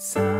Sun.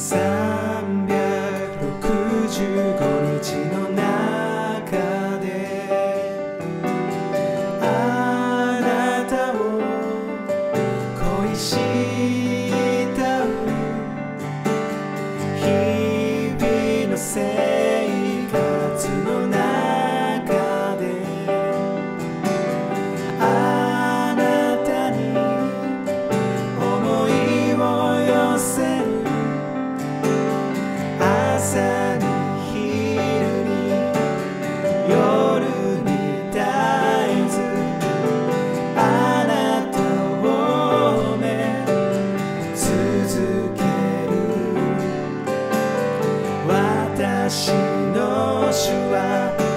sound. 私の主は